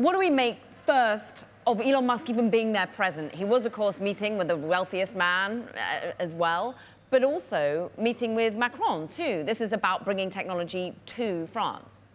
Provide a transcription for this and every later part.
what do we make first of Elon Musk even being there present? He was, of course, meeting with the wealthiest man uh, as well, but also meeting with Macron, too. This is about bringing technology to France.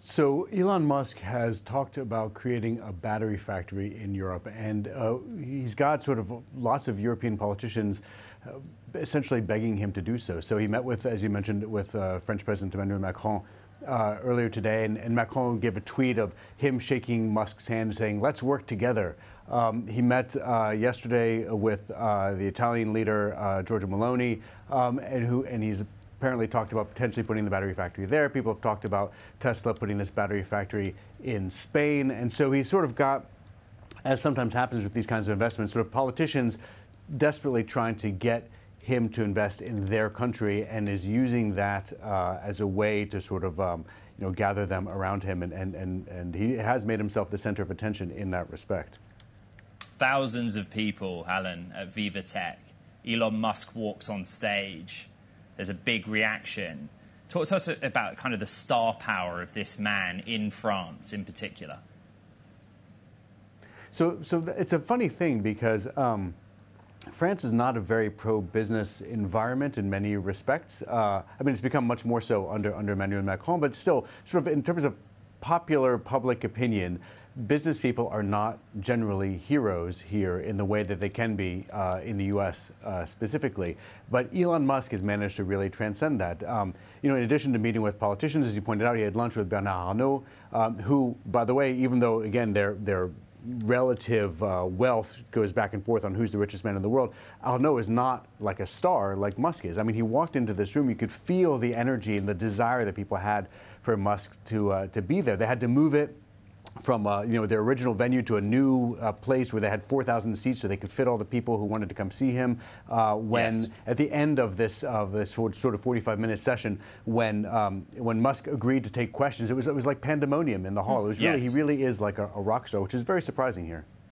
So Elon Musk has talked about creating a battery factory in Europe, and uh, he's got sort of lots of European politicians uh, essentially begging him to do so. So he met with, as you mentioned, with uh, French President Emmanuel Macron uh, earlier today, and, and, Macron gave a tweet of him shaking Musk's hand, saying, "Let's work together." Um, he met uh, yesterday with uh, the Italian leader Giorgia Meloni, um, and who and he's apparently talked about potentially putting the battery factory there. People have talked about Tesla putting this battery factory in Spain. And so he's sort of got, as sometimes happens with these kinds of investments, sort of politicians desperately trying to get him to invest in their country and is using that uh, as a way to sort of um, you know, gather them around him. And, and, and, and he has made himself the center of attention in that respect. Thousands of people, Alan, at VivaTech. Elon Musk walks on stage there's a big reaction. Talk to us about kind of the star power of this man in France in particular. So, so it's a funny thing because um, France is not a very pro-business environment in many respects. Uh, I mean, it's become much more so under under Emmanuel Macron, but still, sort of in terms of popular public opinion, business people are not generally heroes here in the way that they can be uh, in the U.S. Uh, specifically. But Elon Musk has managed to really transcend that. Um, you know, in addition to meeting with politicians, as you pointed out, he had lunch with Bernard Arnault, um, who, by the way, even though again their their relative uh, wealth goes back and forth on who's the richest man in the world. Arnault is not like a star like Musk is. I mean, he walked into this room, you could feel the energy and the desire that people had for Musk to uh, to be there. They had to move it from uh, you know their original venue to a new uh, place where they had 4,000 seats, so they could fit all the people who wanted to come see him. Uh, when yes. at the end of this of this sort of 45 minute session, when um, when Musk agreed to take questions, it was it was like pandemonium in the hall. It was really yes. he really is like a, a rock star, which is very surprising here.